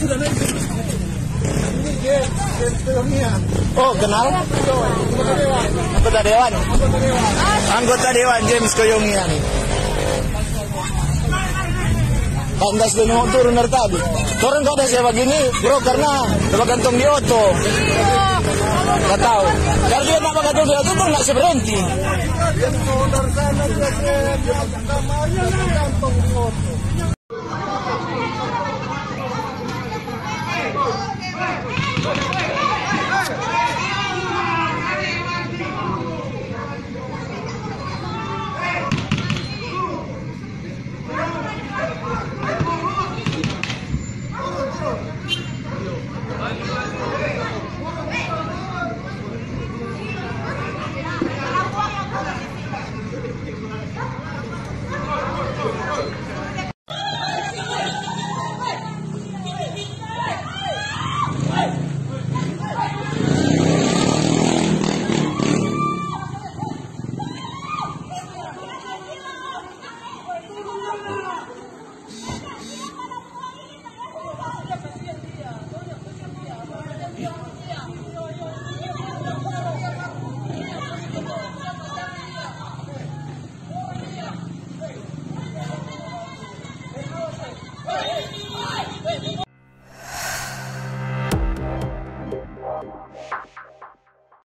sudah naik. Ini dia, dia Oh, kenal? Anggota Dewan. Anggota Dewan James Koyongian. Pantas din mau turun dari tadi. Turun kau siapa gini, bro, karena coba gantung di auto. Gak tahu. Kalau dia tak gantung di auto, pun nggak seberhenti. Dia mau dari sana dia dia dia gantung di auto.